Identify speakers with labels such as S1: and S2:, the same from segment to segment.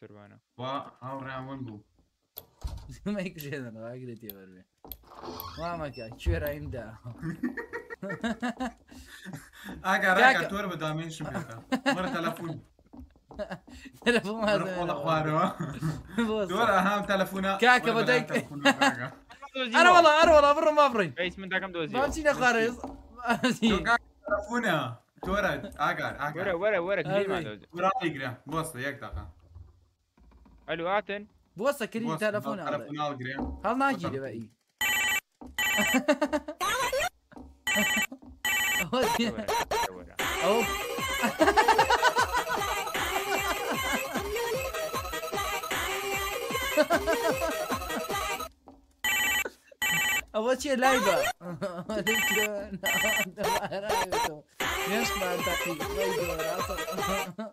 S1: سربانە
S2: وا هاوڕیان بوو
S3: مەیکشێنەوە ئەگرێتی وەربێ وامەکە کوێرایم
S2: ئاگا
S3: کاکە.
S2: ڕاکە تۆر بەدامێنشم پێێتە وەرە تەلەفۆن وەرە قۆڵە خوارەوە دۆرە هام تەلەفۆنە
S3: کاکە
S2: وەرە
S3: بەدایک.
S2: بەلام تەلەفۆنە ڕاگە.
S3: ئەرە وڵە ئەرە وڵا بڕم بابڕین
S1: ڕیس من داکەم دۆزی
S3: باچی نەخوارێ
S2: تۆ کاکە تەلەفۆنە تۆرە ئاگار
S1: وەرە
S2: ئاگار
S1: وەرە وەرە
S3: هەروی.
S1: کلیمان دۆزی
S2: وراڵی گرە بۆستە یەک دقا
S1: ئەلو هاتن
S3: ناگیرێ بە ئی
S1: وەرە، وەرە.
S3: ئەو ئەوە چێ لای بە
S1: یانە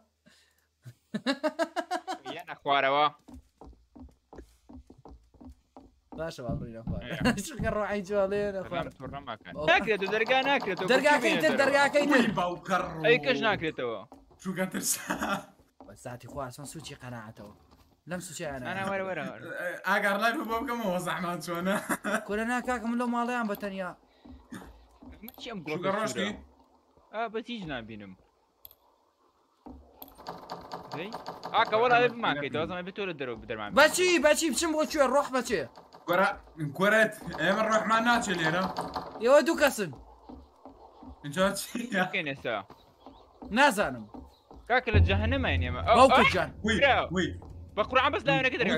S1: خوارەوە
S3: باشە ڕۆعی جوڵێ
S1: و دەرگا ناکرێت
S3: دەرگاکەی تر دەرگاکەی
S1: ئەی کەش ناکرێتەوە
S2: چووکە ترسا
S3: ساتی خواسان سوچی قەنەعەتەوە لەم
S1: وەرە
S2: ئاگار لای بۆ بکەمەوە زەحمان چۆنە
S3: کورە ناکاکەم لەو ماڵیان بەتەنیا
S1: چیم
S2: چووکە ڕۆشتی
S1: بە هیچ نبینم ئاکە وەڵا بماکەیتەوە زەمە بێت تۆ لە دەرەوە دەرمان
S3: بەچی بەچی بچم بۆ کوێ ڕۆح بەچێ
S2: گۆرە گۆرەت ئێمە ڕۆحمان ناچێ لێرە
S3: ئێوە دوو کەسن
S2: اینجا
S1: ئێستا
S3: نازانم
S1: کاکە لە جەهنەمای نێمە
S3: باوکە جان.
S2: وی
S1: کرا.
S2: وی.
S1: بە قڕان بەس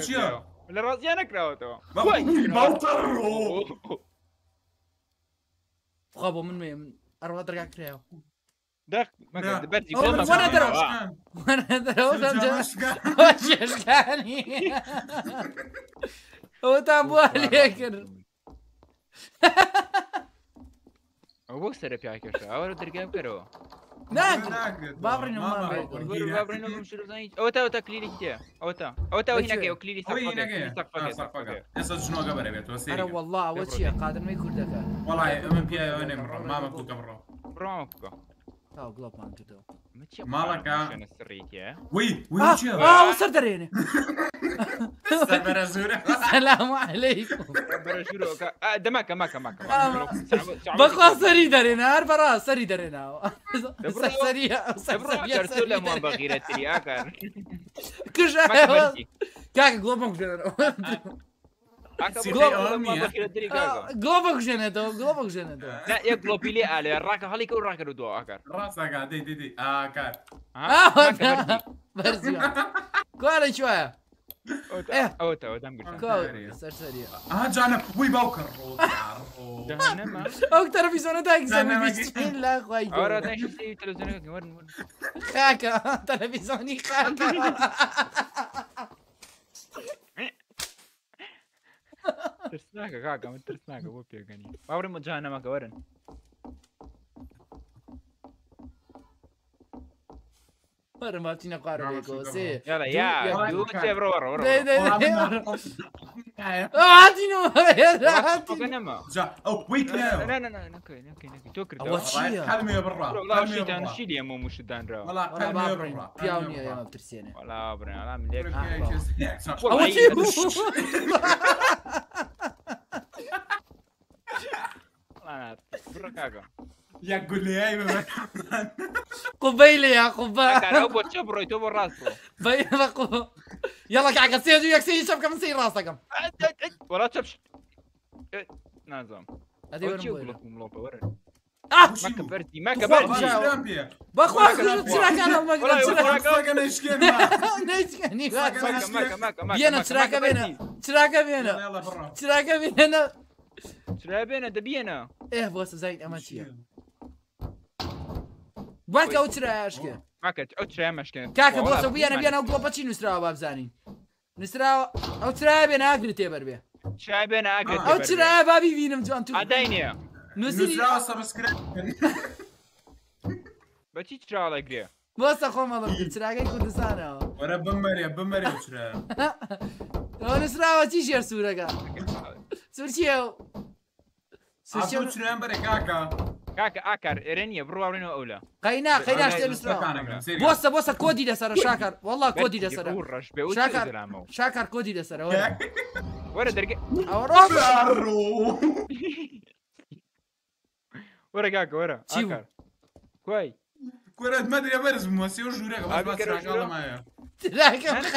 S2: چییە؟
S1: دەرگا لە ڕاستیان نەکراوەتەوە
S2: باوکەڕ
S3: خوا بۆ من ئەڕوا دەرگا کرایەوە
S1: دەخ مەکە
S2: نا.
S1: دەبەتی
S3: ئەو من وەرە دەرەوە چێشکانی ئەوەتان بووە لێ کرد
S1: ئەو بۆ سەر پیاکەشە ئەوە دەرگای بکەرەوە ئەوە تا تا کلیلی تێ ئەوە تا. ئەوە تا هینەکەی ئەو کلیلی
S2: ئێستا ژنۆگە بەرەبێتەوە
S3: ئەرە
S2: سێرە
S3: والله ئەوە چییە قادرمەی کوردەکە
S2: وڵای ئەمە پیاوە نێمڕۆ مامە کوکە بڕۆ
S1: ڕۆمە بکە
S3: تا گڵۆپمان کردەوە
S2: ماڵەکە.
S1: سڕیتە
S2: وی وی چیە
S3: ئاو سەر دەرێنێ
S2: بەرە زورە
S3: سلام علیکم
S1: دەماکە ماکە ماکە
S3: بەخوا سەری دەرێنە هەر بەڕا سەری دەرێناوە
S1: لە مۆ بەغیرەتری ئاکار
S3: کژ کاکە گڵۆپم کوژێنەوە گڵۆپە کوژێنێتەوە گڵۆپە کوژێنێتەوە
S1: یەک گلۆپیلی ئالێ ڕاکە هەڵی کە و ڕاکە دو ئاکار
S2: ڕاستەکە دەی دیدی ئاکار
S3: بەرزی کوارە چوایە
S1: ئەوەتەوە دەم
S3: سەرسەریە
S2: ئا جانە وی باوکە
S3: ئەو تەلەڤیزۆنە داگزەن لا خی
S1: تەلەڤزیۆنەکە وەرن
S3: خاکە تەلەڤیزۆنی خاکە
S1: ترسناکە کاکە من ترسناکە بۆ پێگەنی باوڕی مجانەمەکە وەرن
S3: وەرە ماچینە قارەکەەوە سێ
S1: یاڵە یا دوو چێ بڕۆ وەڕۆ وەڕۆ
S3: هاتینەوە
S1: نەما
S2: جا. ئەو وی
S1: نه نه نه نەکەی نەکەی نەکەی تۆ
S3: ئەوە
S1: کردەوە
S3: چییە
S2: حلمێ بڕا
S1: وڵاشیدان شیلی ئەمە موشدانراوە
S2: وڵا
S3: پیاو نییە ئێمە بترسێنێ
S1: وڵا بڕێن ئەڵام لێک
S3: ئەوە چی بوو
S1: بڕە کاکە
S2: یەک گولێای بە
S3: قوبەی لێ یا قوبە
S1: کارەوە بۆ چە بڕۆی تۆ بۆ ڕاست بڕۆ
S3: یاڵە کاکە سێ دوو یەکسی شەم کەم سی ڕاستەکەم
S1: وڵا چەپش نازام
S3: ئەدی وەرم بۆ
S1: مڵۆپە وەرن
S3: آه!
S1: مەکە بەردی مەکە
S3: خوا
S1: بەردی
S3: بەخوا چراکان بێنە چراکە بێنە چراکە بێنە چراکە بێنە
S1: چرا بێنە؟ دەبیێنە.
S3: ئێ بۆ سزای ئەمە چییە؟ باکە ئەو چرایشکە
S1: ماکە ئەو چرای مەشکێن.
S3: کاکە بۆ بیانە بیانە ئەو گڵۆپە چی نووسراوە با بزانین؟ نووسراوە ئەو چرای بێنە ئاگری تێ بەر بێ
S1: چای بێنە ئاگرێت
S3: ئەو چرای بابی بینم جوان تو؟
S1: ئادای نییە
S3: نووسی
S1: بەچی چراڵە گرێ؟
S3: بۆستە خۆمەڵم کرد چراگەی کوردستانەوە
S2: وەرە بمەرێ بمەرێ چرا.
S3: ئەو نووسراوە چی ژێر سوورەکە؟ سوور چیە؟
S2: سوچران بەرە کاکە
S1: کاکە ئاکار ئێرەنیە بڕواڕێنەوە ئەولا.
S2: قینا خەینا
S3: بۆستە بۆستە کۆدی لەسەر شاکار. وڵا کۆدی لەسەر
S1: ڕش
S3: شاکار کۆدی لەسەرەوە
S1: وەرە
S2: دەرگ
S1: وەرە کاکە وەرە. چیکار کوی
S2: کوێرە مەدرێ بەرز مۆسی و ژوورەکە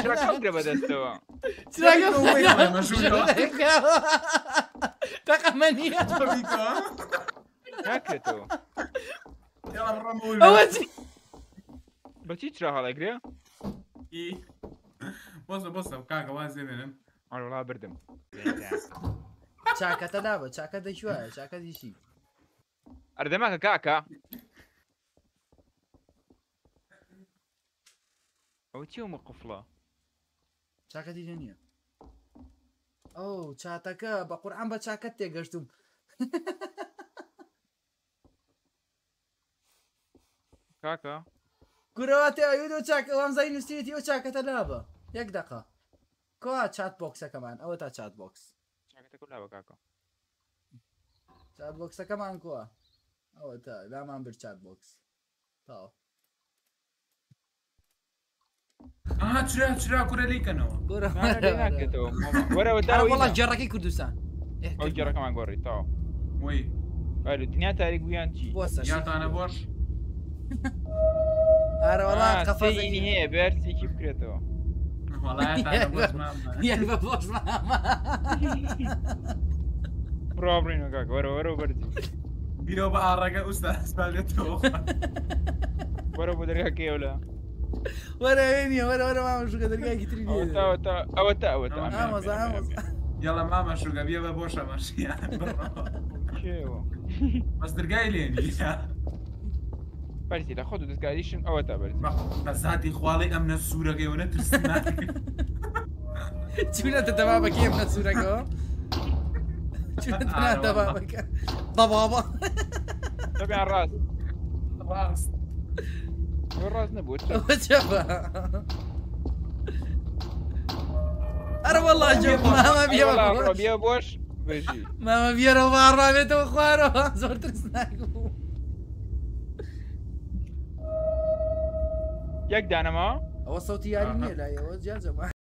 S1: تراکە بەدەستەوە؟
S3: تراکە تەقەمەنیە
S2: بیکە.
S1: ناکرێتەوە
S2: یاڵا بڕۆم بۆ
S3: ئەوە
S2: ویلە.
S3: چی؟
S1: بەچی چرا هەڵەگرێ
S2: ئی. بۆسە بۆسە کاکە وازێ بێنن
S1: ئەوڵا بردم.
S3: چاکەتە نابە چاکە دەشوە چاکە دیشی
S1: ئەردەماکە کاکە ئەو چی ومە قفڵە
S3: چاکە دیجە نییە ئەو چاتەکە بە قورآان بە چاکەت تێگەشتم
S1: کاکە؟
S3: گورەوە تێوە چاکە وامزای نووسێتی ئەو چاکەتە نابە یەک دقا کوا چات بۆکسەکەمان؟ ئەوە تا چات بۆکس.
S1: چاکەتە کولاوە کاکە؟
S3: چات بۆکسەکەمان کووە ئەوە تا لامان بر چات بۆکس. تاوە
S2: چرا چرا کوورە لیکەنەوە؟
S1: وەرەوە
S3: جێڕەکەی کوردستان.
S1: جێڕەکەمان گۆڕی تا دنیا تاریک گویان چی؟
S2: یاتانە بۆش؟
S1: هەروەڵات
S3: قەفەزی
S1: هەیە بەرسێکی بکرێتەوە. ڕابڕینگەوەرەوەرە بەرجی
S2: بیرۆ بە ئاڕەکە ئوستا ئەسپالێتەوە
S1: وەرە بۆ دەرگا کێولە
S3: وەرە وێنیە وەرە وەرە مامە شوکە دەرگای تری
S1: ئەوە تا ئەوە
S3: ئامۆزا
S2: یاڵە مامە شوگە بیە بە بۆ
S1: شەمەشیان
S2: بەس دەرگای لێنی.
S1: بەری لە خۆ دەستگاریشن ئەوە تا
S2: بەری بەزاتی خواڵی ئەم نە سوورەکەیەوە نەترس
S3: چونەتە دەوا بەکێ ئەم نە سوورەکەەوە دەوا بەکە دەواوە
S1: دەبیان ڕاست.
S2: ڕاست.
S1: الراس
S3: نبوته انا والله شوف ما بيا
S1: والله
S3: بيا
S1: بوش بيجي ما
S3: بيا روبار رابط واخوانه زورت رسناكو يقدر
S1: انا ما
S3: هو صوتي ياريني لا يا جازم